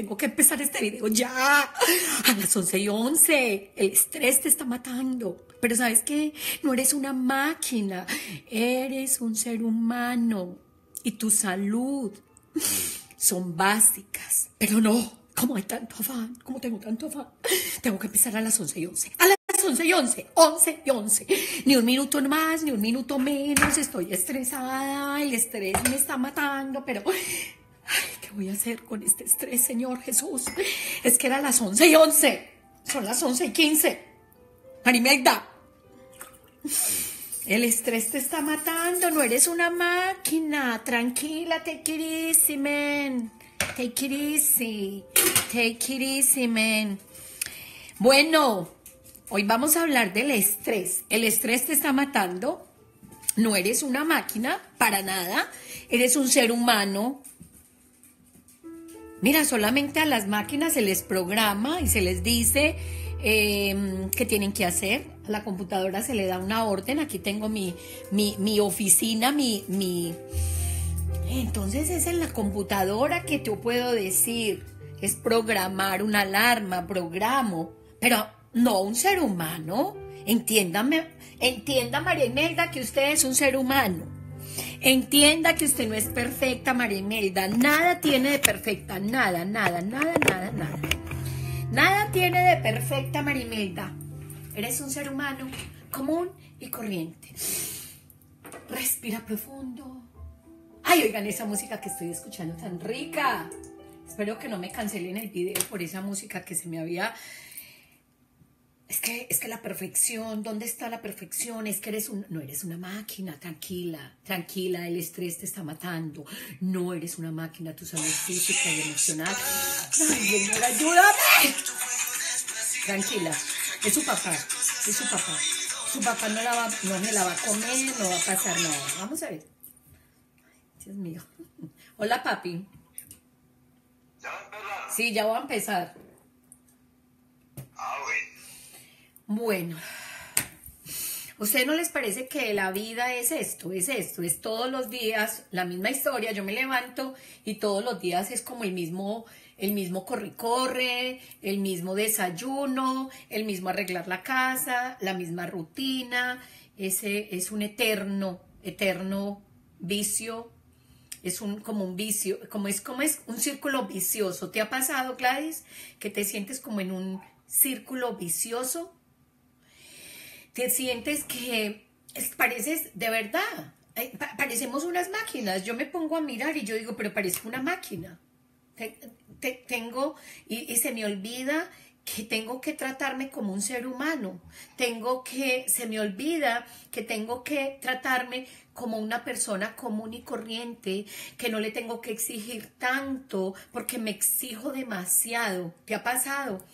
tengo que empezar este video ya. A las 11 y 11. El estrés te está matando. Pero ¿sabes qué? No eres una máquina. Eres un ser humano. Y tu salud son básicas. Pero no. ¿Cómo hay tanto afán? ¿Cómo tengo tanto afán? Tengo que empezar a las 11 y 11. A las 11 y 11. 11 y 11. Ni un minuto más, ni un minuto menos. Estoy estresada. El estrés me está matando. Pero Ay, ¿qué voy a hacer con este estrés, Señor Jesús? Es que era las 11 y 11. Son las 11 y 15. Marimelda. El estrés te está matando. No eres una máquina. Tranquila, take it easy, man. Take it easy. Take it. Bueno, hoy vamos a hablar del estrés. El estrés te está matando. No eres una máquina, para nada. Eres un ser humano Mira, solamente a las máquinas se les programa y se les dice eh, qué tienen que hacer. A la computadora se le da una orden. Aquí tengo mi, mi, oficina, mi, mi... Entonces es en la computadora que yo puedo decir, es programar una alarma, programo, pero no un ser humano. Entiéndame, entienda María Imelda que usted es un ser humano. Entienda que usted no es perfecta, María Imelda. Nada tiene de perfecta. Nada, nada, nada, nada, nada. Nada tiene de perfecta, María Imelda. Eres un ser humano común y corriente. Respira profundo. Ay, oigan esa música que estoy escuchando tan rica. Espero que no me cancelen el video por esa música que se me había es que, es que la perfección, ¿dónde está la perfección? Es que eres un, no eres una máquina, tranquila, tranquila, el estrés te está matando. No eres una máquina, tu salud física y emocional. Ay, Señor, ayúdame. Tranquila, es su papá, es su papá. Su papá no, la va, no me la va a comer, no va a pasar nada. Vamos a ver. Dios mío. Hola, papi. ¿Ya va a empezar? Sí, ya voy a empezar. Ah, bueno. Bueno, ¿usted no les parece que la vida es esto? Es esto, es todos los días la misma historia. Yo me levanto y todos los días es como el mismo, el mismo corre-corre, el mismo desayuno, el mismo arreglar la casa, la misma rutina. Ese es un eterno, eterno vicio. Es un, como un vicio, como es, como es un círculo vicioso. ¿Te ha pasado, Gladys, que te sientes como en un círculo vicioso? Te sientes que pareces de verdad, parecemos unas máquinas. Yo me pongo a mirar y yo digo, pero parezco una máquina. tengo, y, se me olvida que tengo que tratarme como un ser humano. Tengo que, se me olvida que tengo que tratarme como una persona común y corriente, que no le tengo que exigir tanto porque me exijo demasiado. ¿Te ha pasado?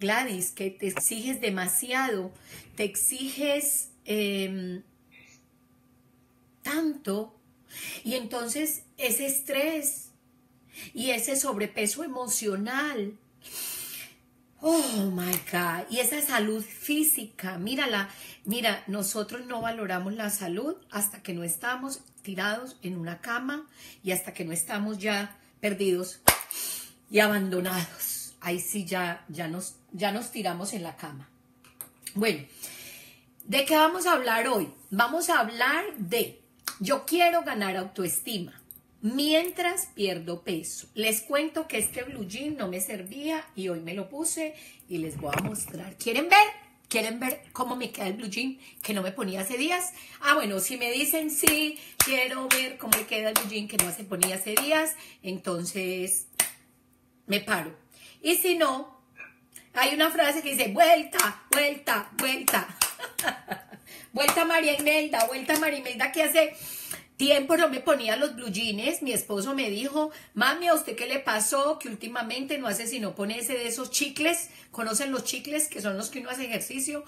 Gladys, que te exiges demasiado, te exiges em, tanto y entonces ese estrés y ese sobrepeso emocional. Oh my God. Y esa salud física, mírala. Mira, nosotros no valoramos la salud hasta que no estamos tirados en una cama y hasta que no estamos ya perdidos y abandonados ahí sí ya, ya, nos, ya nos tiramos en la cama. Bueno, ¿de qué vamos a hablar hoy? Vamos a hablar de yo quiero ganar autoestima mientras pierdo peso. Les cuento que este blue jean no me servía y hoy me lo puse y les voy a mostrar. ¿Quieren ver? ¿Quieren ver cómo me queda el blue jean que no me ponía hace días? Ah, bueno, si me dicen sí, quiero ver cómo me queda el blue jean que no se ponía hace días, entonces me paro. Y si no, hay una frase que dice, vuelta, vuelta, vuelta. vuelta María Imelda, vuelta María Imelda, que hace tiempo no me ponía los blue. Mi esposo me dijo, mami, ¿a usted qué le pasó? Que últimamente no hace sino ponerse de esos chicles. ¿Conocen los chicles? Que son los que uno hace ejercicio.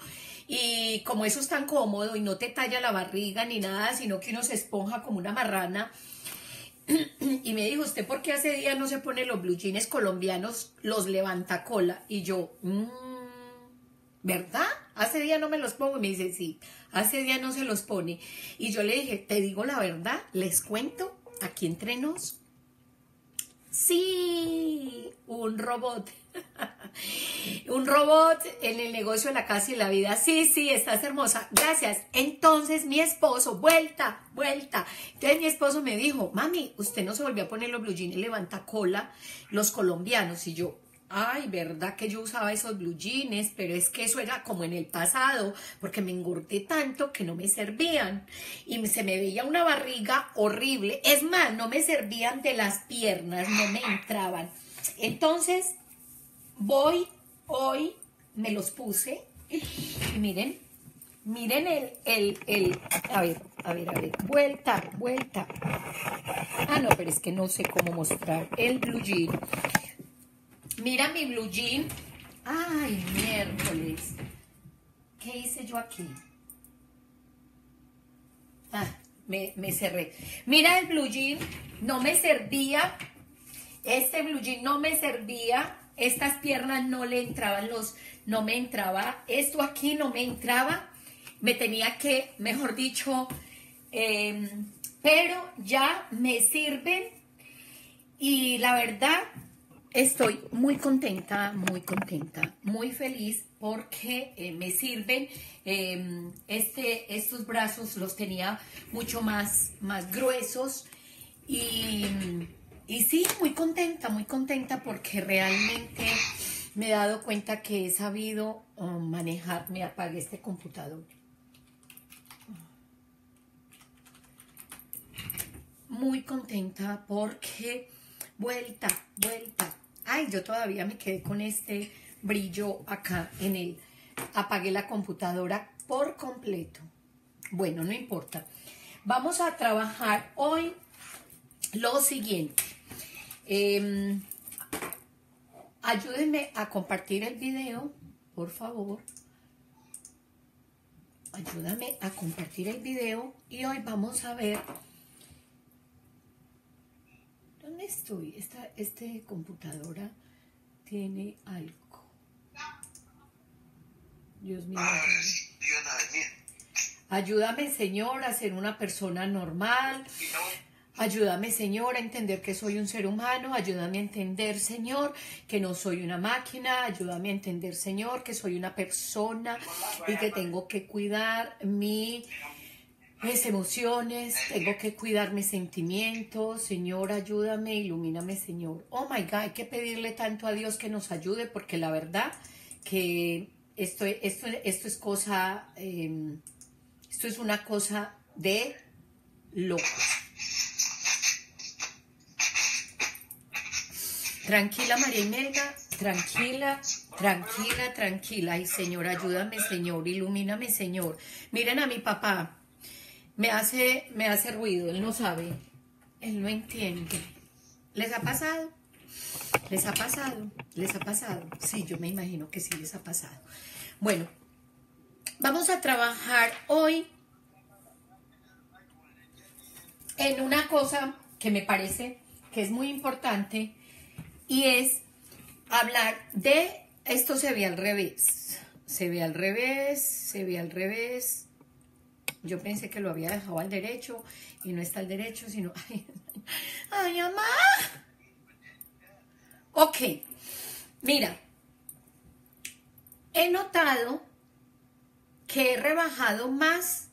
Y como eso es tan cómodo y no te talla la barriga ni nada, sino que uno se esponja como una marrana y me dijo, ¿usted por qué hace día no se pone los blue jeans colombianos, los levanta cola? Y yo, mm, ¿verdad? Hace día no me los pongo. Y me dice, sí, hace día no se los pone. Y yo le dije, te digo la verdad, les cuento, aquí entre nos. Sí, un robot. un robot en el negocio de la casa y la vida. Sí, sí, estás hermosa. Gracias. Entonces mi esposo, vuelta, vuelta. Entonces mi esposo me dijo, mami, usted no se volvió a poner los blue jeans y levanta cola, los colombianos. Y yo, ay, verdad que yo usaba esos blue jeans, pero es que eso era como en el pasado, porque me engordé tanto que no me servían y se me veía una barriga horrible. Es más, no me servían de las piernas, no me entraban. Entonces, voy hoy, me los puse y miren, miren el, el, el, a ver, a ver, a ver, vuelta, vuelta. Ah, no, pero es que no sé cómo mostrar el blue jean. Mira mi blue jean. Ay, miércoles. ¿Qué hice yo aquí? Ah, me, me cerré. Mira el blue jean. No me servía. Este blue jean no me servía. Estas piernas no le entraban los... No me entraba. Esto aquí no me entraba. Me tenía que, mejor dicho... em, pero ya me sirven. Y la verdad, Estoy muy contenta, muy contenta, muy feliz porque eh, me sirven. eh, este, estos brazos los tenía mucho más, más gruesos y, y sí, muy contenta, muy contenta porque realmente me he dado cuenta que he sabido uh, manejar. Me apagué este computador. Muy contenta porque vuelta, vuelta. Ay, yo todavía me quedé con este brillo acá en el... Apagué la computadora por completo. Bueno, no importa. Vamos a trabajar hoy lo siguiente. Eh, ayúdenme a compartir el video, por favor. Ayúdame a compartir el video y hoy vamos a ver ¿Dónde estoy? Esta este computadora tiene algo. Dios mío. Ah. Ayúdame, Señor, a ser una persona normal. Ayúdame, Señor, a entender que soy un ser humano. Ayúdame a entender, Señor, que no soy una máquina. Ayúdame a entender, Señor, que soy una persona y que tengo que cuidar mi mis emociones, tengo que cuidar mis sentimientos. Señor, ayúdame, ilumíname, Señor. Oh my God, hay que pedirle tanto a Dios que nos ayude, porque la verdad que esto, esto, esto es cosa, eh, esto es una cosa de locos. Tranquila, María Imelda, tranquila, tranquila, tranquila. Ay, Señor, ayúdame, Señor, ilumíname, Señor. Miren a mi papá, me hace, me hace ruido, él no sabe, él no entiende. ¿Les ha pasado? ¿Les ha pasado? ¿Les ha pasado? Sí, yo me imagino que sí les ha pasado. Bueno, vamos a trabajar hoy en una cosa que me parece que es muy importante y es hablar de esto se ve al revés. Se ve al revés, se ve al revés. Yo pensé que lo había dejado al derecho y no está al derecho, sino ay, ay mamá. Ok, mira, he notado que he rebajado más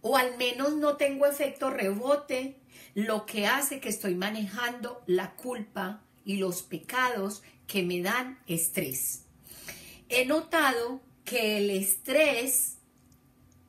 o al menos no tengo efecto rebote, lo que hace que estoy manejando la culpa y los pecados que me dan estrés. He notado que el estrés,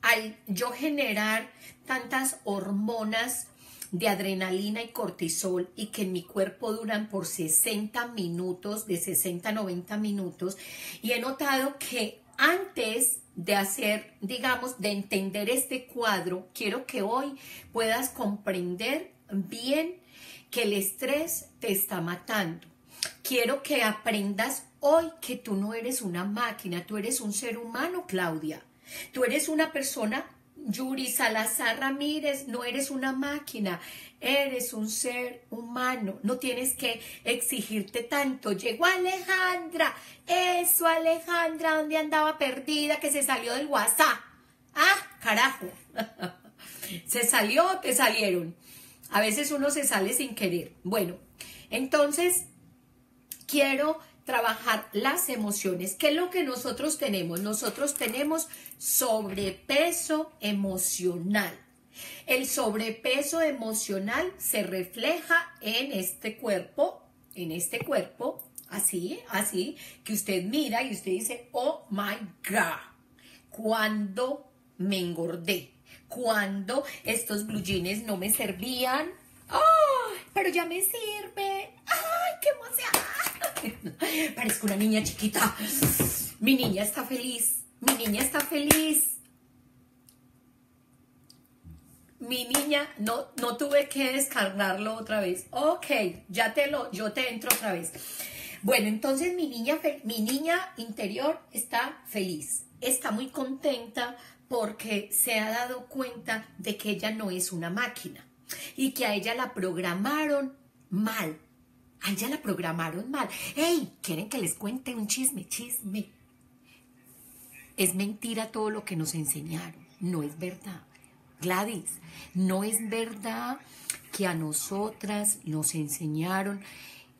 al yo generar tantas hormonas de adrenalina y cortisol y que en mi cuerpo duran por 60 minutos, de 60 a 90 minutos, y he notado que antes de hacer, digamos, de entender este cuadro, quiero que hoy puedas comprender bien que el estrés te está matando. Quiero que aprendas hoy que tú no eres una máquina, tú eres un ser humano, Claudia. Tú eres una persona, Yuri Salazar Ramírez, no eres una máquina, eres un ser humano. No tienes que exigirte tanto. Llegó Alejandra, eso Alejandra, donde andaba perdida, que se salió del WhatsApp. Ah, carajo. se salió, te salieron. A veces uno se sale sin querer. Bueno, entonces quiero trabajar las emociones. ¿Qué es lo que nosotros tenemos? Nosotros tenemos sobrepeso emocional. El sobrepeso emocional se refleja en este cuerpo, en este cuerpo, así, así, que usted mira y usted dice, oh my God, cuando me engordé, cuando estos blue jeans no me servían, ¡Oh! Pero ya me sirve. ¡Ay, qué emoción! Parezco una niña chiquita. Mi niña está feliz. Mi niña está feliz. Mi niña, no, no tuve que descargarlo otra vez. Ok, ya te lo, yo te entro otra vez. Bueno, entonces mi niña, mi niña interior está feliz. Está muy contenta porque se ha dado cuenta de que ella no es una máquina y que a ella la programaron mal. A ella la programaron mal. ¡Ey! ¿Quieren que les cuente un chisme? Chisme. Es mentira todo lo que nos enseñaron. No es verdad. Gladys, no es verdad que a nosotras nos enseñaron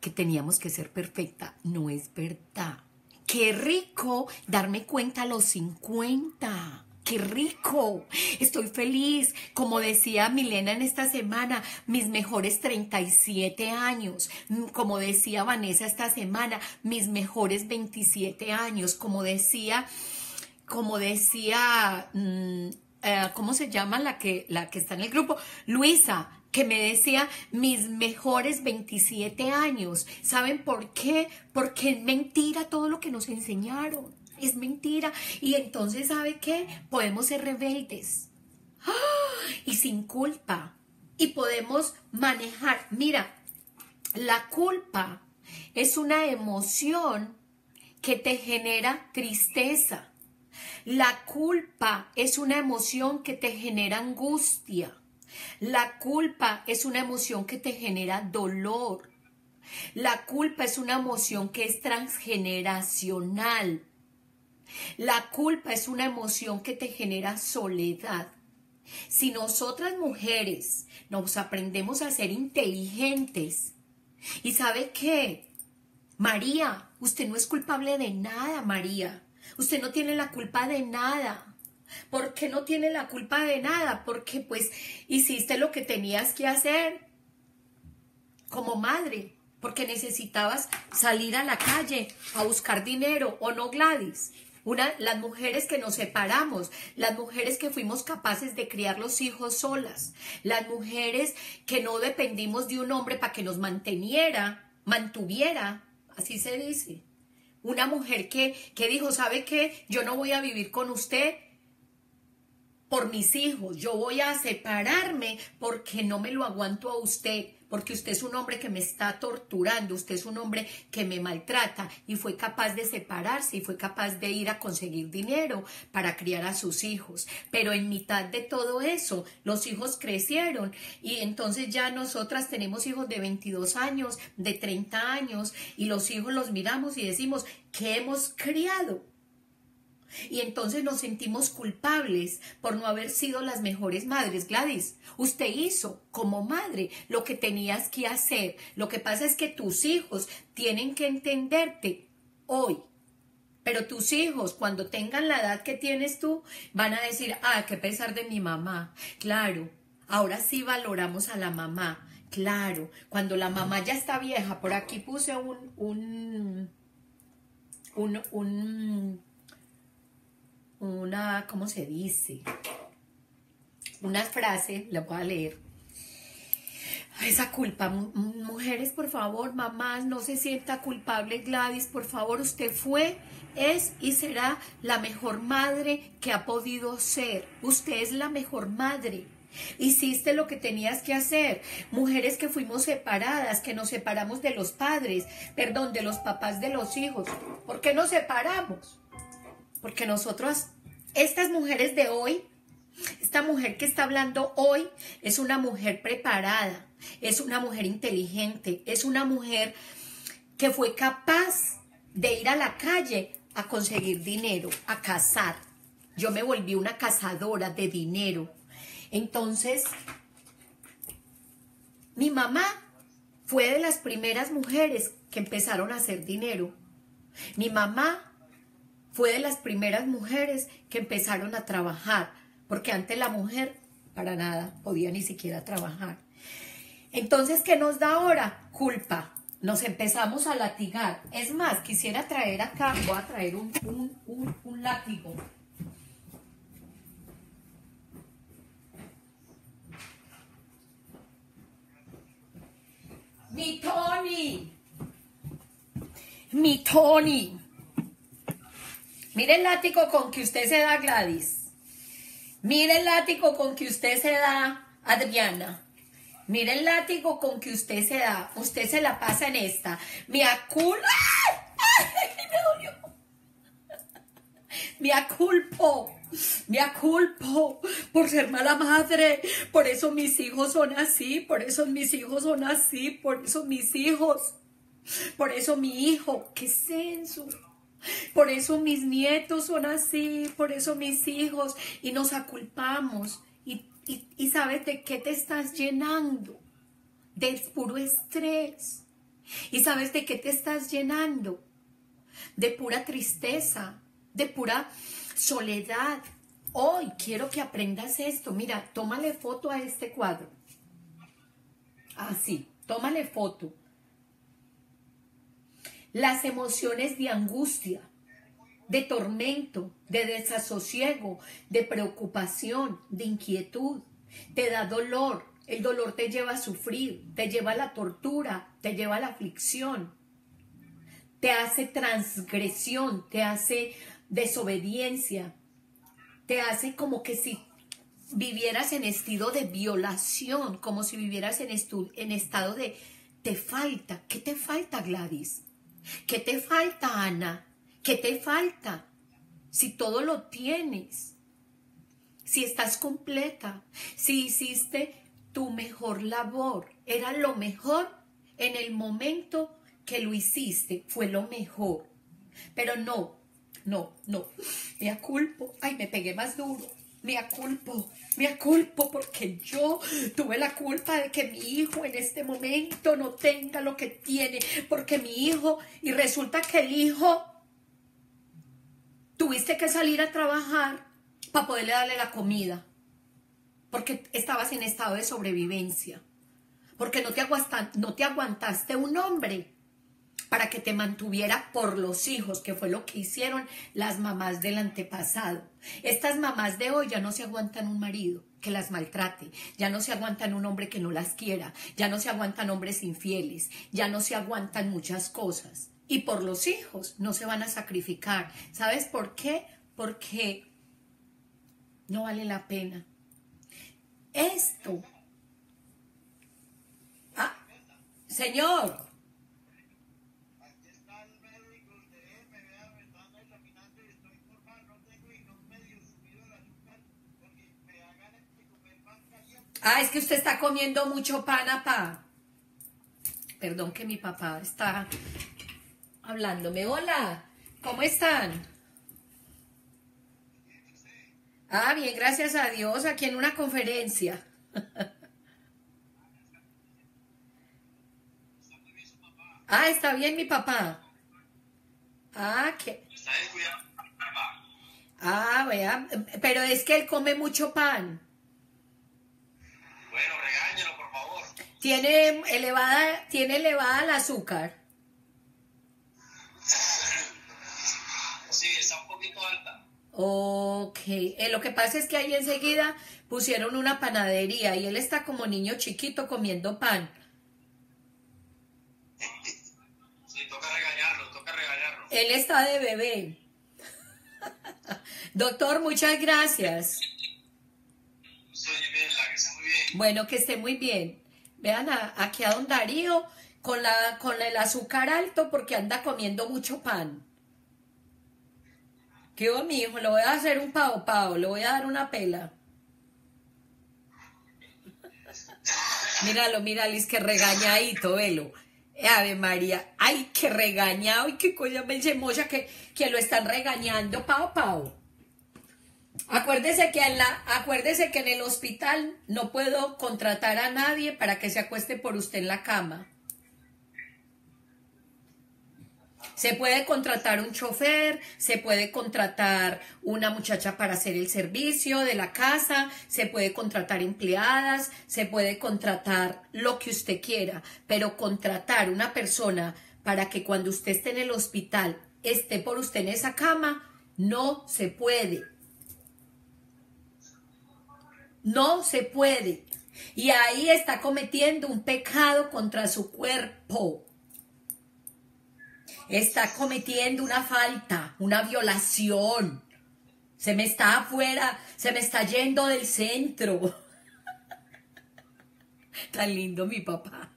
que teníamos que ser perfecta. No es verdad. Qué rico darme cuenta a los 50 qué rico, estoy feliz. Como decía Milena en esta semana, mis mejores 37 años. Mm, como decía Vanessa esta semana, mis mejores 27 años. Como decía, como decía, mm, eh, ¿cómo se llama la que, la que está en el grupo? Luisa, que me decía mis mejores 27 años. ¿Saben por qué? Porque es mentira todo lo que nos enseñaron es mentira. Y entonces, ¿sabe qué? Podemos ser rebeldes ¡Ah! y sin culpa. Y podemos manejar. Mira, la culpa es una emoción que te genera tristeza. La culpa es una emoción que te genera angustia. La culpa es una emoción que te genera dolor. La culpa es una emoción que es transgeneracional. La culpa es una emoción que te genera soledad. Si nosotras mujeres nos aprendemos a ser inteligentes, y sabe qué, María, usted no es culpable de nada, María. Usted no tiene la culpa de nada. ¿Por qué no tiene la culpa de nada? Porque pues hiciste lo que tenías que hacer como madre, porque necesitabas salir a la calle a buscar dinero, ¿o no, Gladys? Una, las mujeres que nos separamos, las mujeres que fuimos capaces de criar los hijos solas, las mujeres que no dependimos de un hombre para que nos manteniera, mantuviera, así se dice. Una mujer que, que dijo, ¿sabe qué? Yo no voy a vivir con usted por mis hijos, yo voy a separarme porque no me lo aguanto a usted porque usted es un hombre que me está torturando, usted es un hombre que me maltrata y fue capaz de separarse y fue capaz de ir a conseguir dinero para criar a sus hijos. Pero en mitad de todo eso, los hijos crecieron y entonces ya nosotras tenemos hijos de 22 años, de 30 años y los hijos los miramos y decimos, ¿qué hemos criado? Y entonces nos sentimos culpables por no haber sido las mejores madres. Gladys, usted hizo como madre lo que tenías que hacer. Lo que pasa es que tus hijos tienen que entenderte hoy. Pero tus hijos, cuando tengan la edad que tienes tú, van a decir, ah, qué pesar de mi mamá. Claro, ahora sí valoramos a la mamá. Claro, cuando la mamá ya está vieja, por aquí puse un, un, un, un una, ¿cómo se dice? Una frase, la voy a leer. Esa culpa, mujeres, por favor, mamás, no se sienta culpable, Gladys, por favor, usted fue, es y será la mejor madre que ha podido ser. Usted es la mejor madre. Hiciste lo que tenías que hacer. Mujeres que fuimos separadas, que nos separamos de los padres, perdón, de los papás de los hijos. ¿Por qué nos separamos? Porque nosotros, estas mujeres de hoy, esta mujer que está hablando hoy es una mujer preparada, es una mujer inteligente, es una mujer que fue capaz de ir a la calle a conseguir dinero, a cazar. Yo me volví una cazadora de dinero. Entonces, mi mamá fue de las primeras mujeres que empezaron a hacer dinero. Mi mamá fue de las primeras mujeres que empezaron a trabajar, porque antes la mujer para nada podía ni siquiera trabajar. Entonces, ¿qué nos da ahora? Culpa. Nos empezamos a latigar. Es más, quisiera traer acá, voy a traer un, un, un, un látigo. Mi Tony. Mi Tony. Mire el látigo con que usted se da Gladys. Mire el látigo con que usted se da Adriana. Mire el látigo con que usted se da. Usted se la pasa en esta. Me acul... ¡Ay! Me dolió. Me aculpo. Me aculpo por ser mala madre. Por eso mis hijos son así. Por eso mis hijos son así. Por eso mis hijos. Por eso mi hijo. Qué senso. Por eso mis nietos son así. Por eso mis hijos. Y nos aculpamos. Y, y, sabes de qué te estás llenando. Del puro estrés. Y sabes de qué te estás llenando. De pura tristeza. De pura soledad. Hoy quiero que aprendas esto. Mira, tómale foto a este cuadro. Así, tómale foto. Las emociones de angustia, de tormento, de desasosiego, de preocupación, de inquietud, te da dolor. El dolor te lleva a sufrir, te lleva a la tortura, te lleva a la aflicción, te hace transgresión, te hace desobediencia, te hace como que si vivieras en estado de violación, como si vivieras en, en estado de te falta. ¿Qué te falta, Gladys? ¿Qué te falta, Ana? ¿Qué te falta? Si todo lo tienes, si estás completa, si hiciste tu mejor labor, era lo mejor en el momento que lo hiciste, fue lo mejor. Pero no, no, no, me aculpo, ay, me pegué más duro, me aculpo, me aculpo porque yo tuve la culpa de que mi hijo en este momento no tenga lo que tiene, porque mi hijo, y resulta que el hijo, tuviste que salir a trabajar para poderle darle la comida, porque estabas en estado de sobrevivencia, porque no te, aguantaste, no te aguantaste un hombre para que te mantuviera por los hijos, que fue lo que hicieron las mamás del antepasado. Estas mamás de hoy ya no se aguantan un marido que las maltrate, ya no se aguantan un hombre que no las quiera, ya no se aguantan hombres infieles, ya no se aguantan muchas cosas. Y por los hijos no se van a sacrificar. ¿Sabes por qué? Porque no vale la pena. Esto. Ah, señor. Ah, es que usted está comiendo mucho pan, pa. Perdón que mi papá está hablándome. Hola, ¿cómo están? Ah, bien, gracias a Dios, aquí en una conferencia. Ah, está bien mi papá. Ah, que. Ah, vea, pero es que él come mucho pan. Bueno, regáñelo, por favor. Tiene elevada, tiene elevada el azúcar. Sí, está un poquito alta. Ok, eh, lo que pasa es que ahí enseguida pusieron una panadería y él está como niño chiquito comiendo pan. Sí, toca regañarlo, toca regañarlo. Él está de bebé. Doctor, muchas gracias. Soy bien, la Bueno, que esté muy bien. Vean a- aquí a don Darío con, la, con el azúcar alto porque anda comiendo mucho pan. ¿Qué hubo, mi hijo? Le voy a hacer un pao pao, le voy a dar una pela. Míralo, míralo, es que regañadito, velo. Ave María, ay, qué regañado y qué cosa me que, que lo están regañando, pao pao. Acuérdese que, en la, acuérdese que en el hospital no puedo contratar a nadie para que se acueste por usted en la cama. Se puede contratar un chofer, se puede contratar una muchacha para hacer el servicio de la casa, se puede contratar empleadas, se puede contratar lo que usted quiera, pero contratar una persona para que cuando usted esté en el hospital esté por usted en esa cama, no se puede. No se puede. Y ahí está cometiendo un pecado contra su cuerpo. Está cometiendo una falta, una violación. Se me está afuera, se me está yendo del centro. Tan lindo mi papá.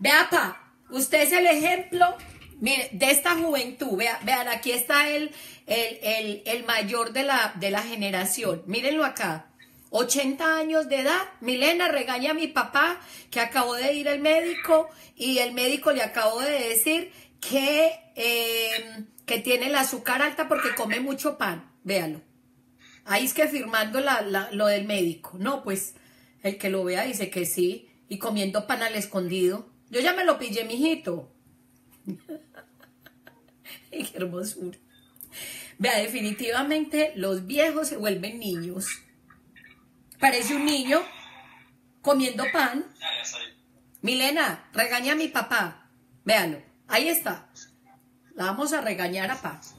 Vea, pa, usted es el ejemplo de esta juventud, vean aquí está el, el, el, el mayor de la, de la generación. Mírenlo acá. 80 años de edad, Milena regaña a mi papá que acabó de ir al médico y el médico le acabó de decir que, em, que tiene el azúcar alta porque come mucho pan. Véalo. Ahí es que firmando la, lo del médico. No, pues el que lo vea dice que sí. Y comiendo pan al escondido. Yo ya me lo pillé, mijito. Qué hermosura. Vea, definitivamente los viejos se vuelven niños. Parece un niño comiendo pan. Milena, regaña a mi papá. Véalo, ahí está. La vamos a regañar a paz.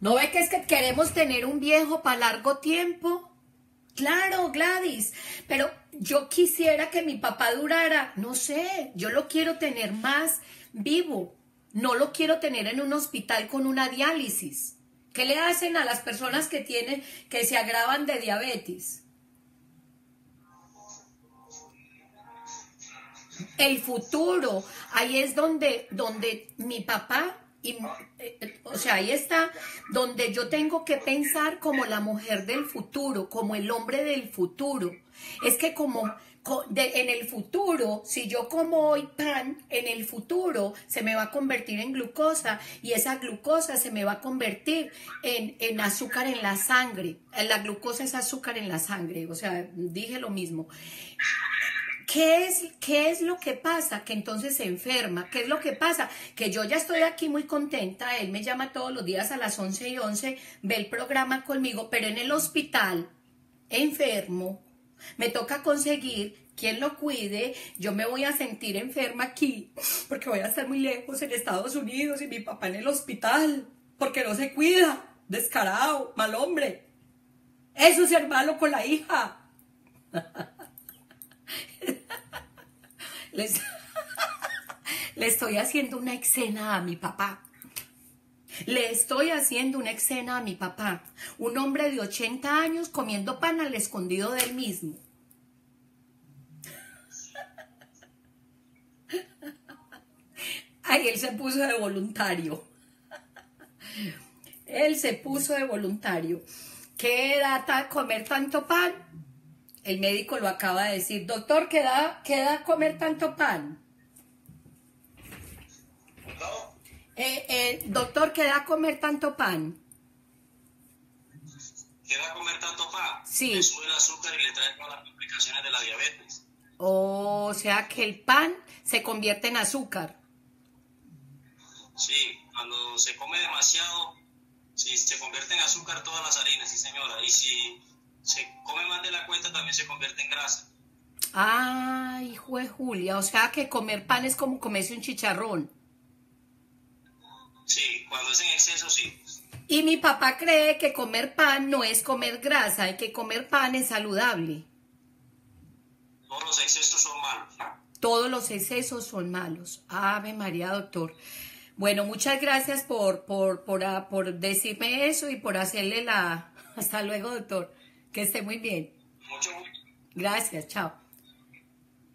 ¿No ve que es que queremos tener un viejo para largo tiempo? Claro, Gladys, pero yo quisiera que mi papá durara, no sé, yo lo quiero tener más vivo, no lo quiero tener en un hospital con una diálisis. ¿Qué le hacen a las personas que tienen, que se agravan de diabetes? El futuro, ahí es donde, donde mi papá y, eh, o sea, ahí está donde yo tengo que pensar como la mujer del futuro, como el hombre del futuro. Es que como en el futuro, si yo como hoy pan, en el futuro se me va a convertir en glucosa y esa glucosa se me va a convertir en, en azúcar en la sangre. La glucosa es azúcar en la sangre, o sea, dije lo mismo. ¿Qué es, ¿Qué es lo que pasa? Que entonces se enferma. ¿Qué es lo que pasa? Que yo ya estoy aquí muy contenta. Él me llama todos los días a las 11 y 11, ve el programa conmigo, pero en el hospital, enfermo, me toca conseguir quien lo cuide. Yo me voy a sentir enferma aquí porque voy a estar muy lejos en Estados Unidos y mi papá en el hospital porque no se cuida. Descarado, mal hombre. Eso es ser malo con la hija. Le estoy haciendo una escena a mi papá. Le estoy haciendo una escena a mi papá. Un hombre de 80 años comiendo pan al escondido del mismo. Ay, él se puso de voluntario. Él se puso de voluntario. ¿Qué da comer tanto pan? El médico lo acaba de decir. Doctor, ¿qué da, comer tanto pan? Eh, eh, doctor, ¿qué da comer tanto pan? ¿Qué da comer tanto pan? Sí. Le sube el azúcar y le trae todas las complicaciones de la diabetes. O sea que el pan se convierte en azúcar. Sí, cuando se come demasiado, sí, se convierte en azúcar todas las harinas, sí señora. Y si se come más de la cuenta, también se convierte en grasa. Ay, hijo de Julia, o sea que comer pan es como comerse un chicharrón. Sí, cuando es en exceso, sí. Y mi papá cree que comer pan no es comer grasa y que comer pan es saludable. Todos los excesos son malos. Todos los excesos son malos. Ave María, doctor. Bueno, muchas gracias por, por, por, ah, por decirme eso y por hacerle la... Hasta luego, doctor. Que esté muy bien. Mucho gusto. Gracias, chao.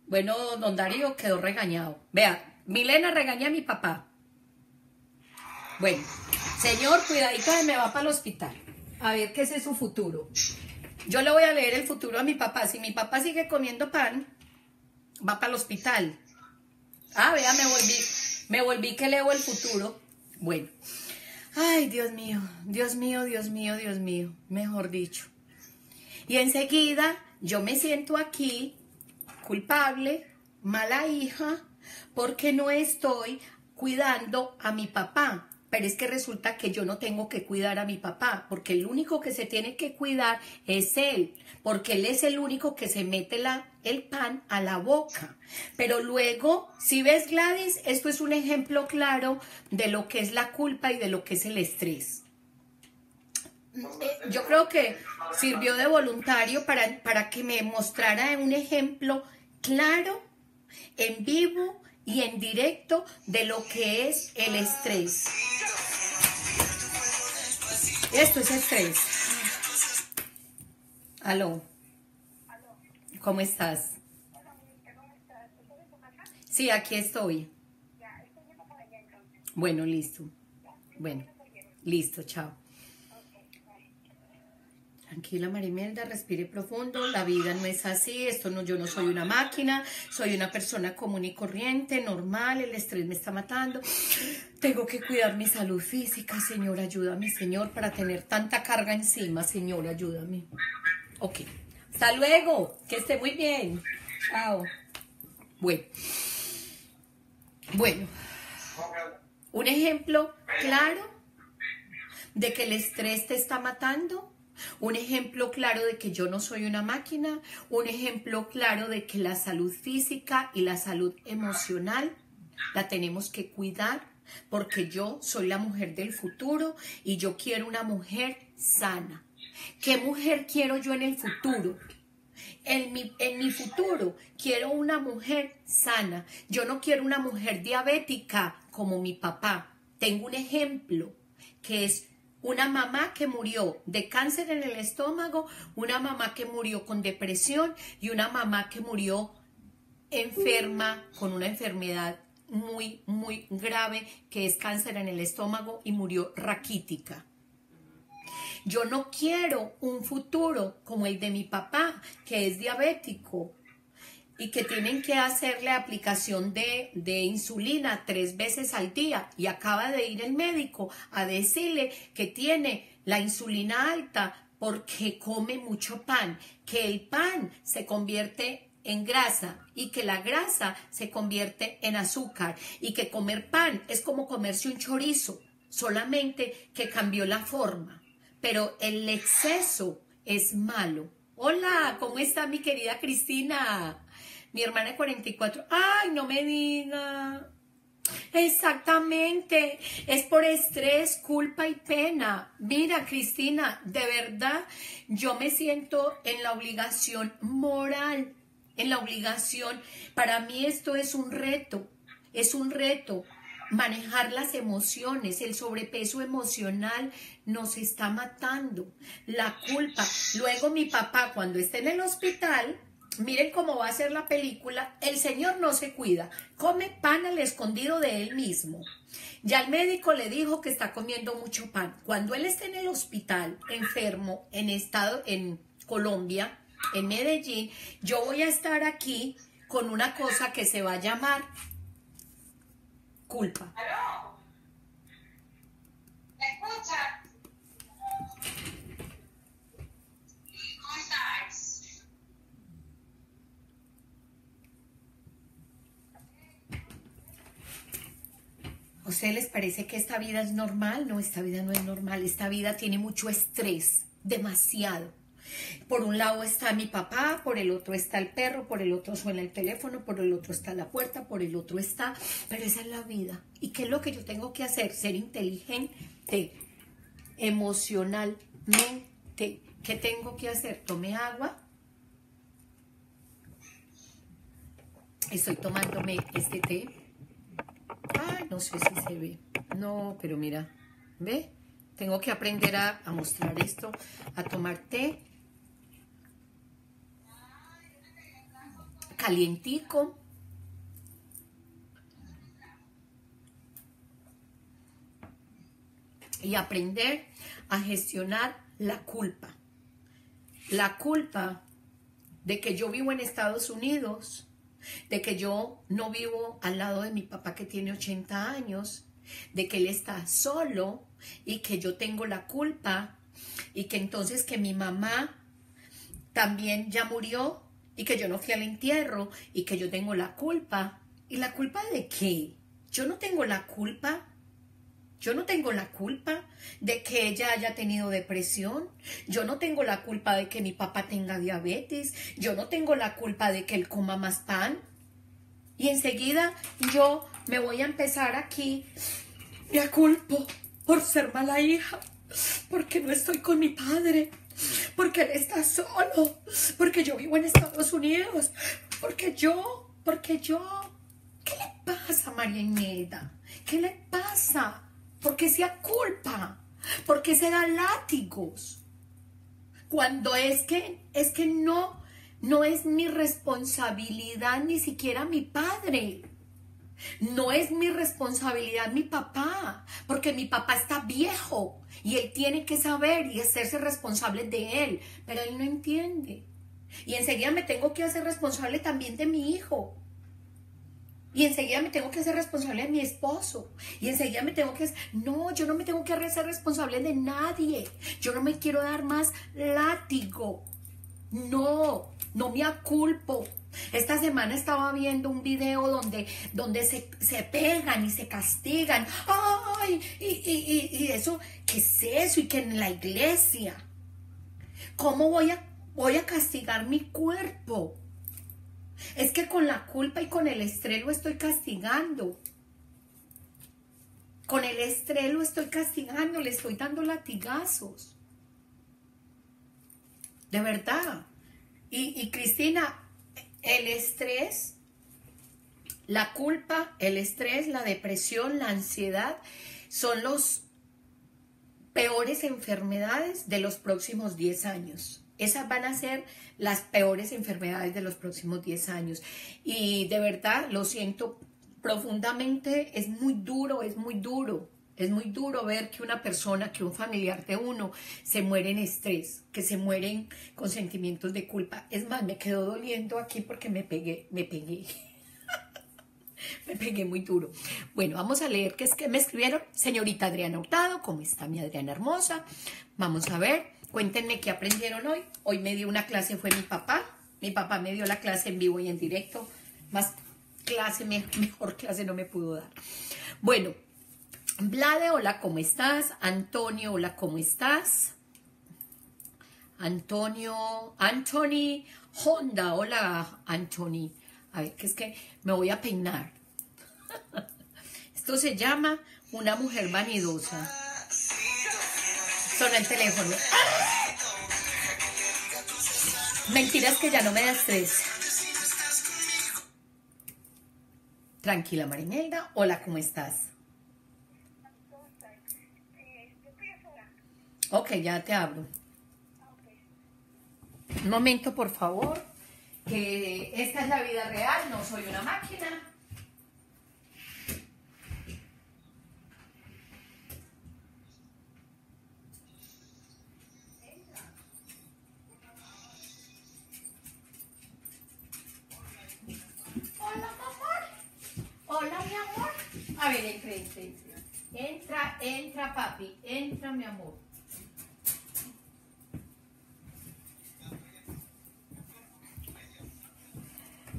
Bueno, don Darío quedó regañado. Vea, Milena regaña a mi papá. Bueno, señor, cuidadito que me va para el hospital. A ver qué es su futuro. Yo le voy a leer el futuro a mi papá. Si mi papá sigue comiendo pan, va para el hospital. Ah, vea, me volví, me volví que leo el futuro. Bueno. Ay, Dios mío, Dios mío, Dios mío, Dios mío. Mejor dicho. Y enseguida yo me siento aquí culpable, mala hija, porque no estoy cuidando a mi papá. Pero es que resulta que yo no tengo que cuidar a mi papá, porque el único que se tiene que cuidar es él, porque él es el único que se mete la, el pan a la boca. Pero luego, si ves Gladys, esto es un ejemplo claro de lo que es la culpa y de lo que es el estrés. Eh, yo creo que sirvió de voluntario para, para que me mostrara un ejemplo claro, en vivo y en directo de lo que es el estrés. Esto es estrés. Aló. ¿Cómo estás? Sí, aquí estoy. Bueno, listo. Bueno, listo, chao. Tranquila, Marimelda, respire profundo. La vida no es así. Esto no, yo no soy una máquina. Soy una persona común y corriente, normal. El estrés me está matando. Tengo que cuidar mi salud física. Señor, ayúdame, Señor, para tener tanta carga encima. Señor, ayúdame. Ok. Hasta luego. Que esté muy bien. Chao. Bueno. Bueno. Un ejemplo claro de que el estrés te está matando un ejemplo claro de que yo no soy una máquina, un ejemplo claro de que la salud física y la salud emocional la tenemos que cuidar porque yo soy la mujer del futuro y yo quiero una mujer sana. ¿Qué mujer quiero yo en el futuro? En mi, en mi, futuro quiero una mujer sana. Yo no quiero una mujer diabética como mi papá. Tengo un ejemplo que es una mamá que murió de cáncer en el estómago, una mamá que murió con depresión y una mamá que murió enferma con una enfermedad muy, muy grave que es cáncer en el estómago y murió raquítica. Yo no quiero un futuro como el de mi papá, que es diabético, y que tienen que hacerle aplicación de, de, insulina tres veces al día y acaba de ir el médico a decirle que tiene la insulina alta porque come mucho pan, que el pan se convierte en grasa y que la grasa se convierte en azúcar y que comer pan es como comerse un chorizo, solamente que cambió la forma, pero el exceso es malo. Hola, ¿cómo está mi querida Cristina? Mi hermana de 44, ay, no me diga. Exactamente, es por estrés, culpa y pena. Mira, Cristina, de verdad, yo me siento en la obligación moral, en la obligación. Para mí esto es un reto, es un reto. Manejar las emociones, el sobrepeso emocional nos está matando. La culpa. Luego mi papá, cuando esté en el hospital, miren cómo va a ser la película, el señor no se cuida, come pan al escondido de él mismo. Ya el médico le dijo que está comiendo mucho pan. Cuando él esté en el hospital, enfermo, en estado, en Colombia, en Medellín, yo voy a estar aquí con una cosa que se va a llamar culpa. Ustedes les parece que esta vida es normal? No, esta vida no es normal. Esta vida tiene mucho estrés, demasiado. Por un lado está mi papá, por el otro está el perro, por el otro suena el teléfono, por el otro está la puerta, por el otro está... Pero esa es la vida. ¿Y qué es lo que yo tengo que hacer? Ser inteligente, emocionalmente. ¿Qué tengo que hacer? Tome agua. Estoy tomándome este té no sé si se ve. No, pero mira, ¿ve? Tengo que aprender a, mostrar esto, a tomar té calientico. Y aprender a gestionar la culpa. La culpa de que yo vivo en Estados Unidos de que yo no vivo al lado de mi papá que tiene 80 años, de que él está solo y que yo tengo la culpa y que entonces que mi mamá también ya murió y que yo no fui al entierro y que yo tengo la culpa. ¿Y la culpa de qué? Yo no tengo la culpa. Yo no tengo la culpa de que ella haya tenido depresión. Yo no tengo la culpa de que mi papá tenga diabetes. Yo no tengo la culpa de que él coma más pan. Y enseguida yo me voy a empezar aquí. Me culpo por ser mala hija. Porque no estoy con mi padre. Porque él está solo. Porque yo vivo en Estados Unidos. Porque yo, porque yo. ¿Qué le pasa, María Imelda? ¿Qué le pasa? ¿Por qué se culpa? ¿Por qué se da látigos? Cuando es que, es que no, no es mi responsabilidad ni siquiera mi padre. No es mi responsabilidad mi papá, porque mi papá está viejo y él tiene que saber y hacerse responsable de él, pero él no entiende. Y enseguida me tengo que hacer responsable también de mi hijo. Y enseguida me tengo que hacer responsable de mi esposo. Y enseguida me tengo que... No, yo no me tengo que hacer responsable de nadie. Yo no me quiero dar más látigo. No, no me aculpo. Esta semana estaba viendo un video donde, donde se, pegan y se castigan. ¡Ay! Y, y, y, eso, ¿qué es eso? Y que en la iglesia. ¿Cómo voy a, voy a castigar mi cuerpo? Es que con la culpa y con el estrés lo estoy castigando. Con el estrés lo estoy castigando, le estoy dando latigazos. De verdad. Y, y Cristina, el estrés, la culpa, el estrés, la depresión, la ansiedad son los peores enfermedades de los próximos 10 años. Esas van a ser las peores enfermedades de los próximos 10 años. Y de verdad, lo siento profundamente, es muy duro, es muy duro. Es muy duro ver que una persona, que un familiar de uno se muere en estrés, que se mueren con sentimientos de culpa. Es más, me quedó doliendo aquí porque me pegué, me pegué. me pegué muy duro. Bueno, vamos a leer qué es que me escribieron. Señorita Adriana Hurtado, ¿cómo está mi Adriana hermosa? Vamos a ver. Cuéntenme qué aprendieron hoy. Hoy me dio una clase, fue mi papá. Mi papá me dio la clase en vivo y en directo. Más clase, mejor clase no me pudo dar. Bueno, Vlade, hola, ¿cómo estás? Antonio, hola, ¿cómo estás? Antonio, Anthony Honda, hola, Anthony. A ver, que es que me voy a peinar. Esto se llama una mujer vanidosa. Sona el teléfono. Mentiras que ya no me da estrés. Tranquila, Marinelda. Hola, ¿cómo estás? Ok, ya te hablo. Un momento, por favor. Que esta es la vida real, no soy una máquina. Hola, mi amor. A ver, entra, entra, entra. Entra, entra, papi. Entra, mi amor.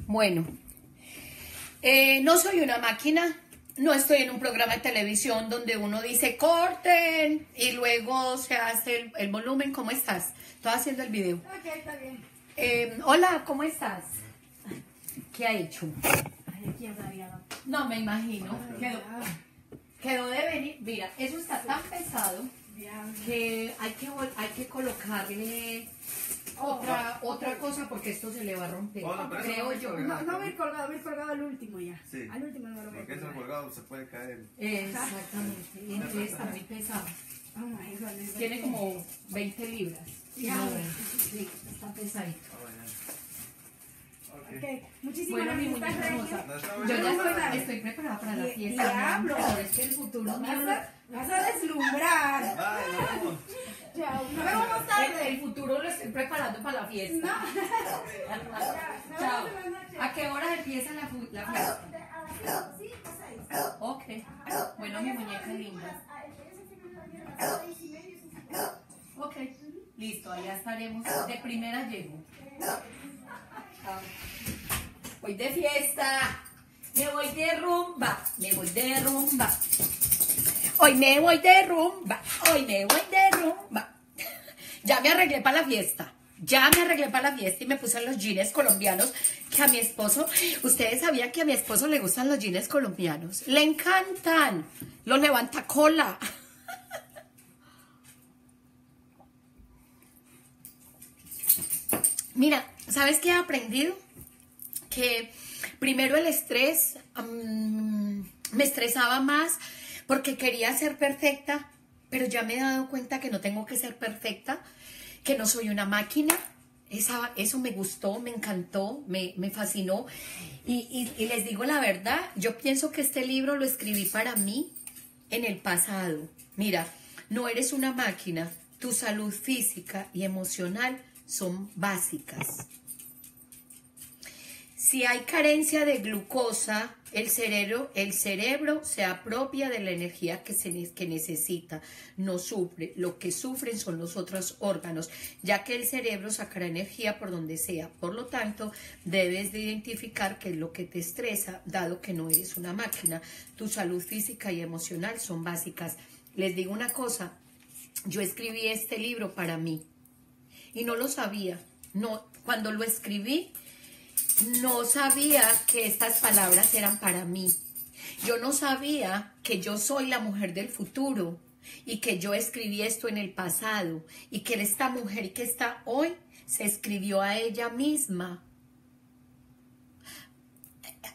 Bueno, eh, no soy una máquina, no estoy en un programa de televisión donde uno dice corten y luego se hace el, volumen. ¿Cómo estás? Estoy haciendo el video. Ok, está bien. Eh, hola, ¿cómo estás? ¿Qué ha hecho? No, me imagino. Quedó, quedó de venir. Mira, eso está tan pesado que hay que, hay que colocarle otra, otra cosa porque esto se le va a romper. creo yo. No, no ver colgado, ver colgado al último ya. Sí. Al último no lo voy Porque ese colgado se puede caer. Exactamente. Y entonces está muy pesado. Oh, Tiene como 20 libras. Ya. sí, está pesadito. Okay. Muchísimas bueno, gracias. Mi hermosa. Yo ya estoy, estoy, preparada para la fiesta. Diablo. Es que el futuro mío... Vas a deslumbrar. Chao. Nos vemos tarde. El, futuro lo estoy preparando para la fiesta. No. Chao. ¿A qué hora empieza la, la fiesta? A las 5 6. Ok. Bueno, mi muñeca linda. Ok. Listo, allá estaremos. De primera llego. Chao. Hoy de fiesta. Me voy de rumba, me voy de rumba. Hoy me voy de rumba, hoy me voy de rumba. Ya me arreglé para la fiesta. Ya me arreglé para la fiesta y me puse los jeans colombianos que a mi esposo, ustedes sabían que a mi esposo le gustan los jeans colombianos. Le encantan. Los levanta cola. Mira, ¿sabes qué he aprendido? Que primero el estrés me estresaba más porque quería ser perfecta, pero ya me he dado cuenta que no tengo que ser perfecta, que no soy una máquina. Esa, eso me gustó, me encantó, me, fascinó. Y, y les digo la verdad, yo pienso que este libro lo escribí para mí en el pasado. Mira, no eres una máquina, tu salud física y emocional son básicas. Si hay carencia de glucosa, el cerebro, el cerebro se apropia de la energía que, se, que necesita, no sufre. Lo que sufren son los otros órganos, ya que el cerebro sacará energía por donde sea. Por lo tanto, debes de identificar qué es lo que te estresa, dado que no eres una máquina. Tu salud física y emocional son básicas. Les digo una cosa, yo escribí este libro para mí y no lo sabía. No, cuando lo escribí, no sabía que estas palabras eran para mí. Yo no sabía que yo soy la mujer del futuro y que yo escribí esto en el pasado y que esta mujer que está hoy se escribió a ella misma.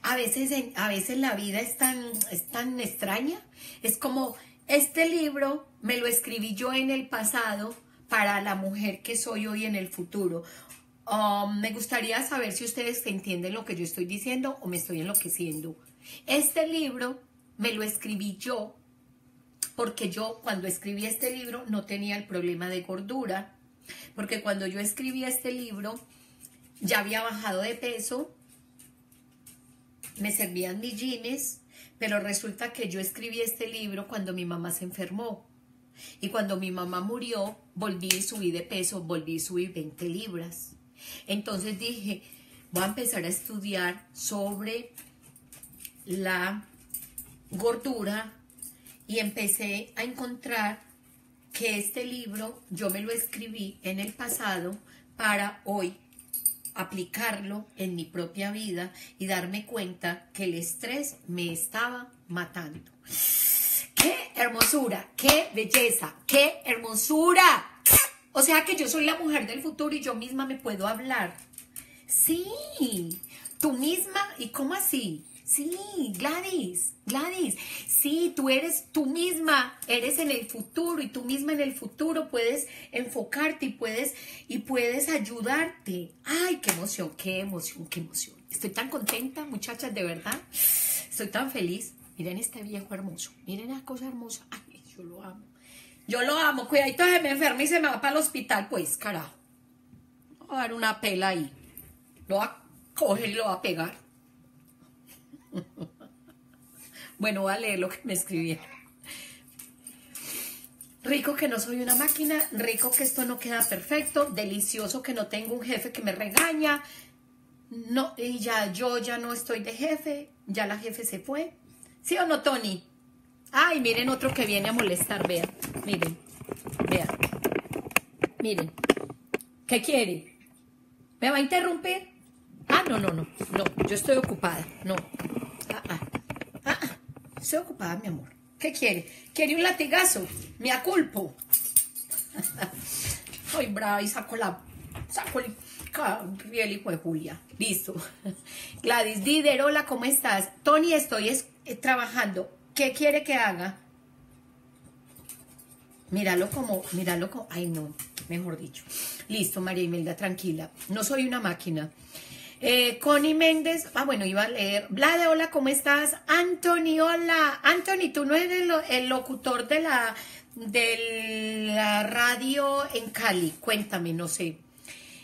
A veces, a veces la vida es tan, es tan extraña. Es como, este libro me lo escribí yo en el pasado para la mujer que soy hoy en el futuro. Um, me gustaría saber si ustedes entienden lo que yo estoy diciendo o me estoy enloqueciendo. Este libro me lo escribí yo porque yo cuando escribí este libro no tenía el problema de gordura, porque cuando yo escribí este libro ya había bajado de peso, me servían mis jeans, pero resulta que yo escribí este libro cuando mi mamá se enfermó. Y cuando mi mamá murió, volví y subí de peso, volví y subí 20 libras. Entonces dije, voy a empezar a estudiar sobre la gordura y empecé a encontrar que este libro yo me lo escribí en el pasado para hoy aplicarlo en mi propia vida y darme cuenta que el estrés me estaba matando. ¡Qué hermosura! ¡Qué belleza! ¡Qué hermosura! O sea que yo soy la mujer del futuro y yo misma me puedo hablar. Sí, tú misma. ¿Y cómo así? Sí, Gladys, Gladys, sí, tú eres tú misma, eres en el futuro y tú misma en el futuro puedes enfocarte y puedes y puedes ayudarte. Ay, qué emoción, qué emoción, qué emoción. Estoy tan contenta, muchachas, de verdad. Estoy tan feliz. Miren este viejo hermoso, miren la cosa hermosa. Ay, yo lo amo. Yo lo amo, cuidadito se me enferma y se me va para el hospital, pues, carajo. Voy a dar una pela ahí. Lo va a coger y lo va a pegar. bueno, voy a leer lo que me escribieron. Rico que no soy una máquina, rico que esto no queda perfecto, delicioso que no tengo un jefe que me regaña. No, y ya yo ya no estoy de jefe, ya la jefe se fue. ¿Sí o no, Tony? Ay, miren otro que viene a molestar, vean. Miren, vean. Miren. ¿Qué quiere? ¿Me va a interrumpir? Ah, no, no, no. No, yo estoy ocupada. No. Ah, ah. Ah, ah. Estoy ocupada, mi amor. ¿Qué quiere? ¿Quiere un latigazo? Me aculpo. Soy brava y saco la... Saco el... El hijo de Julia. Listo. Gladys Dider, hola, ¿cómo estás? Tony, estoy eh, trabajando. ¿Qué quiere que haga? Míralo como, míralo como, ay no, mejor dicho. Listo, María Imelda, tranquila. No soy una máquina. Eh, Connie Méndez, ah, bueno, iba a leer. Vlade, hola, ¿cómo estás? Anthony, hola. Anthony, tú no eres el, locutor de la, de la radio en Cali. Cuéntame, no sé.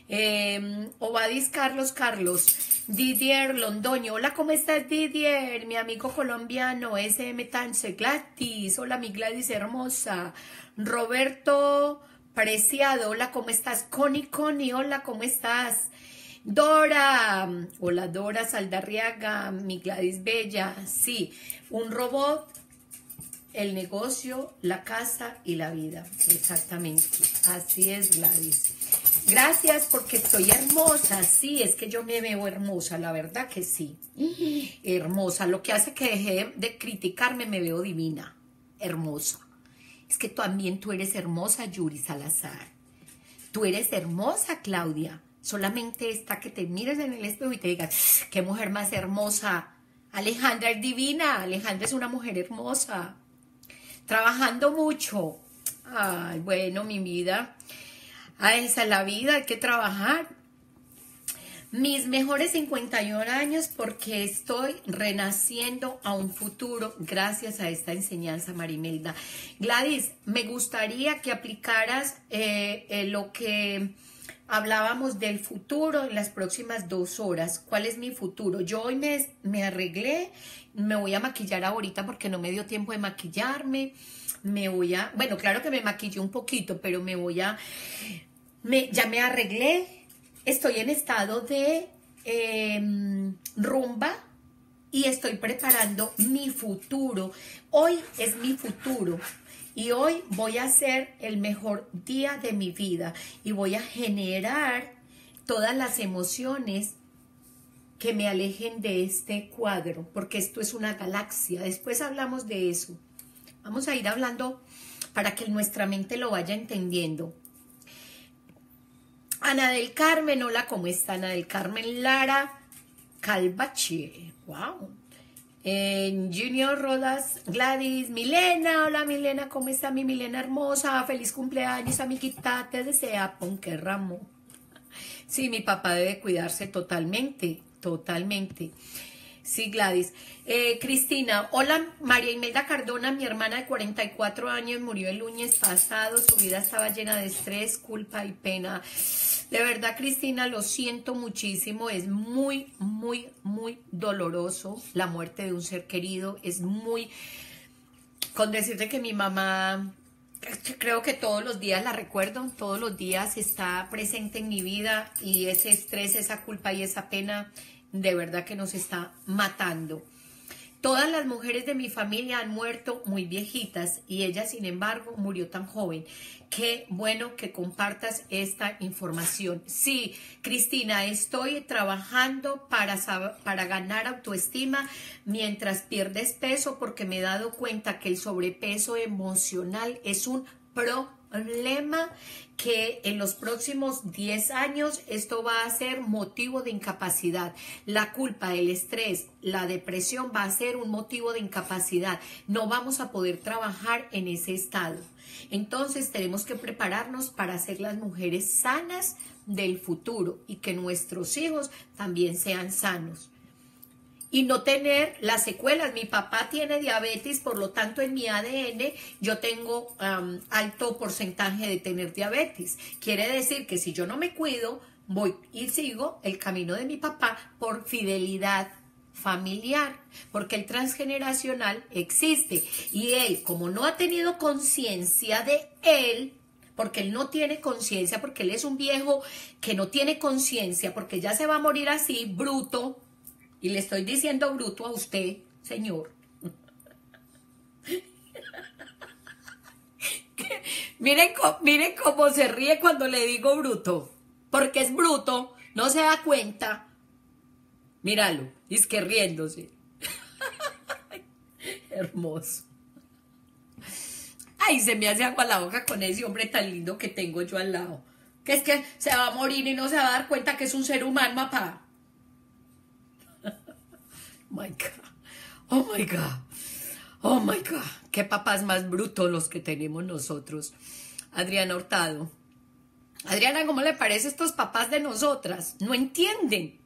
Eh, Obadis Carlos Carlos. Didier Londoño. Hola, ¿cómo estás, Didier? Mi amigo colombiano, SM Tance Gladys. Hola, mi Gladys hermosa. Roberto Preciado. Hola, ¿cómo estás? Connie, Connie. Hola, ¿cómo estás? Dora, hola Dora Saldarriaga, mi Gladys Bella, sí, un robot, el negocio, la casa y la vida, exactamente, así es Gladys. Gracias porque estoy hermosa, sí, es que yo me veo hermosa, la verdad que sí, hermosa, lo que hace que deje de criticarme, me veo divina, hermosa. Es que también tú eres hermosa, Yuri Salazar. Tú eres hermosa, Claudia. Solamente está que te mires en el espejo y te digas, qué mujer más hermosa. Alejandra es divina, Alejandra es una mujer hermosa. Trabajando mucho. Ay, bueno, mi vida. Ah, esa es la vida, hay que trabajar. Mis mejores 51 años porque estoy renaciendo a un futuro gracias a esta enseñanza, Marimelda. Gladys, me gustaría que aplicaras eh, eh, lo que hablábamos del futuro en las próximas dos horas. ¿Cuál es mi futuro? Yo hoy me, me arreglé, me voy a maquillar ahorita porque no me dio tiempo de maquillarme. Me voy a, bueno, claro que me maquillé un poquito, pero me voy a, me, ya me arreglé, estoy en estado de em, rumba y estoy preparando mi futuro. Hoy es mi futuro. Y hoy voy a ser el mejor día de mi vida y voy a generar todas las emociones que me alejen de este cuadro, porque esto es una galaxia. Después hablamos de eso. Vamos a ir hablando para que nuestra mente lo vaya entendiendo. Ana del Carmen, hola, ¿cómo está Ana del Carmen? Lara Calvache, wow. Junior Rodas, Gladys, Milena, hola Milena, ¿cómo está mi Milena hermosa? Feliz cumpleaños, amiguita, te desea Ponque Ramo. Sí, mi papá debe cuidarse totalmente, totalmente. Sí, Gladys. Eh, Cristina, hola María Imelda Cardona, mi hermana de 44 años murió el lunes pasado, su vida estaba llena de estrés, culpa y pena. De verdad, Cristina, lo siento muchísimo. Es muy, muy, muy doloroso la muerte de un ser querido. Es muy... Con decirte que mi mamá, creo que todos los días la recuerdo, todos los días está presente en mi vida y ese estrés, esa culpa y esa pena, de verdad que nos está matando. Todas las mujeres de mi familia han muerto muy viejitas y ella, sin embargo, murió tan joven. Qué bueno que compartas esta información. Sí, Cristina, estoy trabajando para, para ganar autoestima mientras pierdes peso porque me he dado cuenta que el sobrepeso emocional es un pro problema que en los próximos 10 años esto va a ser motivo de incapacidad. La culpa, el estrés, la depresión va a ser un motivo de incapacidad. No vamos a poder trabajar en ese estado. Entonces tenemos que prepararnos para ser las mujeres sanas del futuro y que nuestros hijos también sean sanos y no tener las secuelas. Mi papá tiene diabetes, por lo tanto en mi ADN yo tengo alto porcentaje de tener diabetes. Quiere decir que si yo no me cuido, voy y sigo el camino de mi papá por fidelidad familiar, porque el transgeneracional existe y él, como no ha tenido conciencia de él, porque él no tiene conciencia, porque él es un viejo que no tiene conciencia, porque ya se va a morir así, bruto, y le estoy diciendo bruto a usted, señor. miren, miren cómo se ríe cuando le digo bruto. Porque es bruto, no se da cuenta. Míralo, es que riéndose. Hermoso. Ay, se me hace agua la boca con ese hombre tan lindo que tengo yo al lado. Que es que se va a morir y no se va a dar cuenta que es un ser humano, papá my God. Oh my God. Oh my God. Qué papás más brutos los que tenemos nosotros. Adriana Hurtado. Adriana, ¿cómo le parece estos papás de nosotras? No entienden.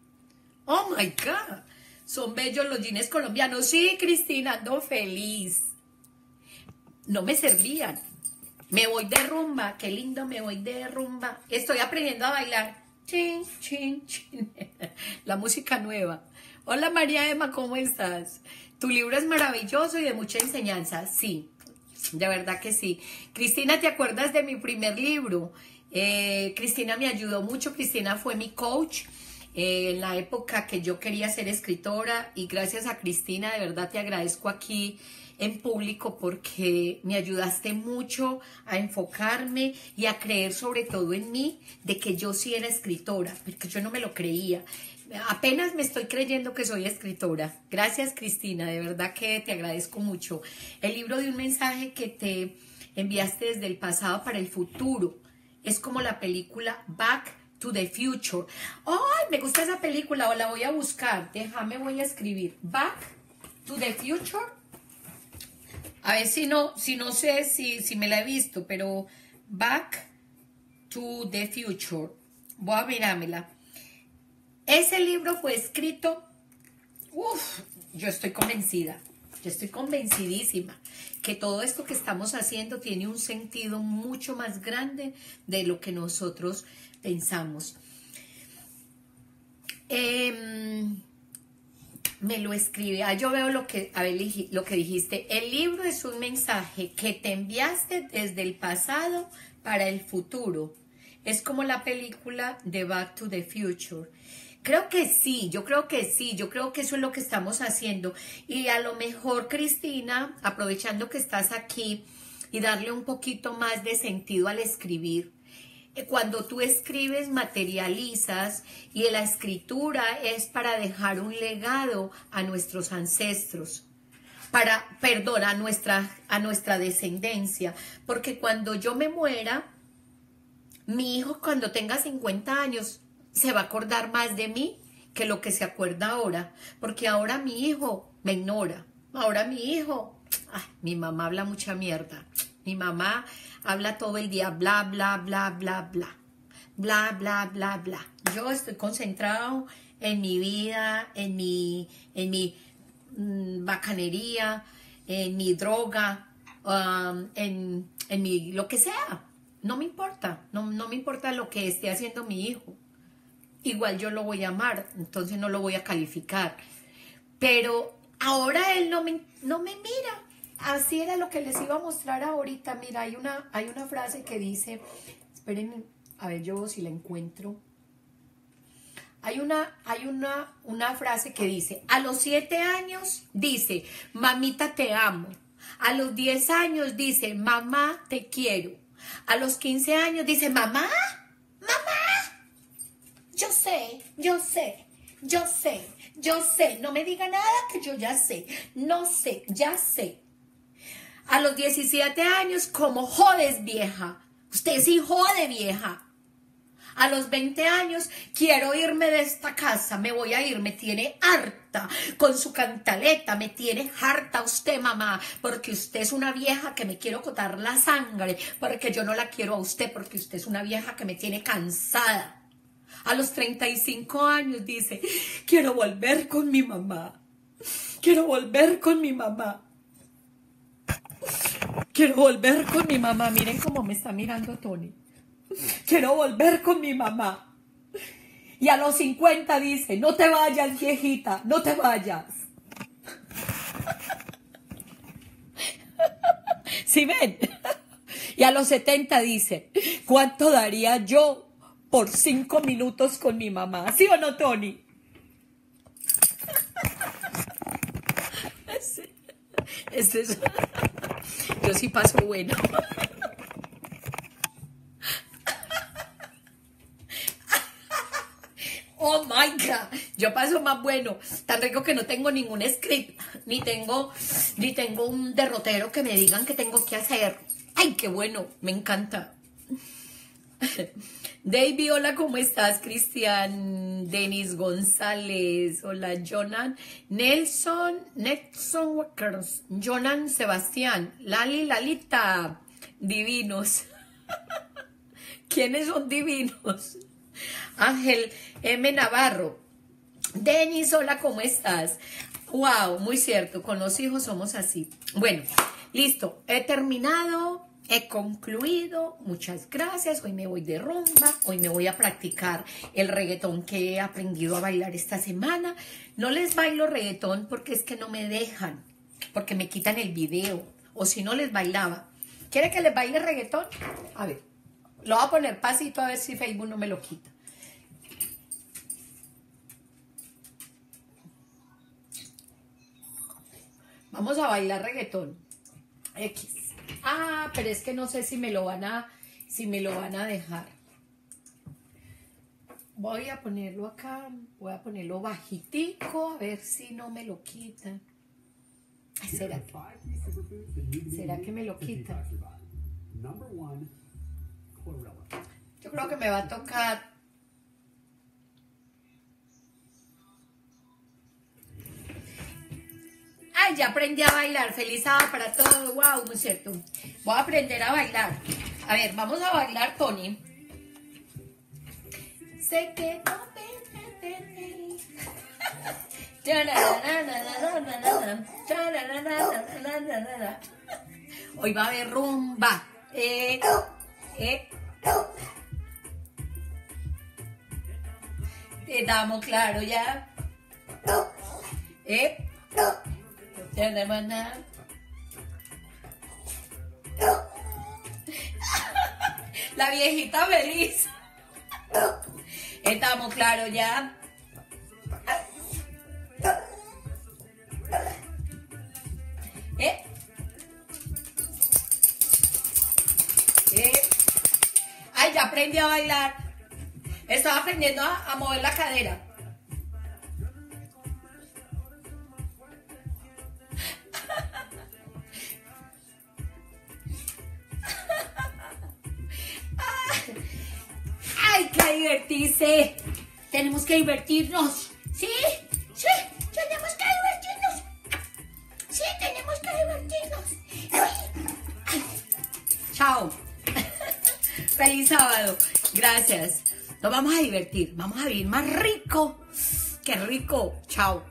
Oh my God. Son bellos los jeans colombianos. Sí, Cristina, ando feliz. No me servían. Me voy de rumba. Qué lindo, me voy de rumba. Estoy aprendiendo a bailar. Chin, chin, chin. La música nueva. Hola María Emma, ¿cómo estás? Tu libro es maravilloso y de mucha enseñanza. Sí, de verdad que sí. Cristina, ¿te acuerdas de mi primer libro? Eh, Cristina me ayudó mucho. Cristina fue mi coach. eh, en la época que yo quería ser escritora y gracias a Cristina, de verdad te agradezco aquí en público porque me ayudaste mucho a enfocarme y a creer sobre todo en mí de que yo sí era escritora, porque yo no me lo creía. Apenas me estoy creyendo que soy escritora. Gracias Cristina, de verdad que te agradezco mucho. El libro de un mensaje que te enviaste desde el pasado para el futuro. Es como la película Back to the Future. ¡Ay! me gusta esa película o la voy a buscar. Déjame, voy a escribir. Back to the Future. A ver si no, si no sé si, si me la he visto, pero Back to the Future. Voy a mirármela. Ese libro fue escrito, uff, yo estoy convencida, yo estoy convencidísima que todo esto que estamos haciendo tiene un sentido mucho más grande de lo que nosotros pensamos. Em, me lo escribe, ah, yo veo lo que, lo que dijiste. El libro es un mensaje que te enviaste desde el pasado para el futuro. Es como la película de Back to the Future. Creo que sí, yo creo que sí, yo creo que eso es lo que estamos haciendo. Y a lo mejor, Cristina, aprovechando que estás aquí y darle un poquito más de sentido al escribir, eh, cuando tú escribes materializas y la escritura es para dejar un legado a nuestros ancestros, para, perdón, a nuestra, a nuestra descendencia, porque cuando yo me muera, mi hijo cuando tenga 50 años se va a acordar más de mí que lo que se acuerda ahora, porque ahora mi hijo me ignora, ahora mi hijo, mi mamá habla mucha mierda, mi mamá habla todo el día, bla, bla, bla, bla, bla, bla, bla, bla, bla. Yo estoy concentrado en mi vida, en mi, en mi mm, bacanería, en mi droga, um, en, en mi, lo que sea. No me importa, no, no me importa lo que esté haciendo mi hijo igual yo lo voy a amar, entonces no lo voy a calificar. Pero ahora él no me, no me mira. Así era lo que les iba a mostrar ahorita. Mira, hay una, hay una frase que dice, esperen, a ver yo si la encuentro. Hay una, hay una, una frase que dice, a los siete años dice, mamita te amo. A los diez años dice, mamá te quiero. A los quince años dice, mamá, mamá. Yo sé, yo sé, yo sé, yo sé. No me diga nada que yo ya sé. No sé, ya sé. A los 17 años, como jodes vieja. Usted sí jode vieja. A los 20 años, quiero irme de esta casa, me voy a ir, me tiene harta con su cantaleta, me tiene harta usted, mamá, porque usted es una vieja que me quiero cotar la sangre, porque yo no la quiero a usted, porque usted es una vieja que me tiene cansada. A los 35 años dice, quiero volver con mi mamá. Quiero volver con mi mamá. Quiero volver con mi mamá. Miren cómo me está mirando Tony. Quiero volver con mi mamá. Y a los 50 dice, no te vayas, viejita, no te vayas. ¿Sí ven? Y a los 70 dice, ¿cuánto daría yo por cinco minutos con mi mamá. ¿Sí o no, Tony? Este es, yo sí paso bueno. Oh my God, yo paso más bueno. Tan rico que no tengo ningún script, ni tengo, ni tengo un derrotero que me digan que tengo que hacer. Ay, qué bueno, me encanta. David, hola, ¿cómo estás? Cristian, Denis González, hola, Jonan, Nelson, Nelson Walkers, Jonan Sebastián, Lali, Lalita, divinos. ¿Quiénes son divinos? Ángel M. Navarro, Denis, hola, ¿cómo estás? Wow, muy cierto, con los hijos somos así. Bueno, listo, he terminado He concluido, muchas gracias, hoy me voy de rumba, hoy me voy a practicar el reggaetón que he aprendido a bailar esta semana. No les bailo reggaetón porque es que no me dejan, porque me quitan el video, o si no les bailaba. ¿Quiere que les baile reggaetón? A ver, lo voy a poner pasito a ver si Facebook no me lo quita. Vamos a bailar reggaetón. X. Ah, pero es que no sé si me lo van a, si me lo van a dejar. Voy a ponerlo acá, voy a ponerlo bajitico, a ver si no me lo quitan. ¿Será que, ¿Será que me lo quitan? Yo creo que me va a tocar Ya aprendí a bailar. Feliz sábado para todos. Wow, muy cierto. Voy a aprender a bailar. A ver, vamos a bailar, Tony. Sé que Hoy va a haber rumba. Eh, eh. Te damos claro ya. Eh. La viejita feliz. Estamos claros ya. ¿Eh? ¿Eh? Ay, ya aprendí a bailar. Estaba aprendiendo a mover la cadera. Divertirse. Tenemos que divertirnos. ¿Sí? Sí, tenemos que divertirnos. Sí, tenemos que divertirnos. Chao. Feliz sábado. Gracias. Nos vamos a divertir. Vamos a vivir más rico. Qué rico. Chao.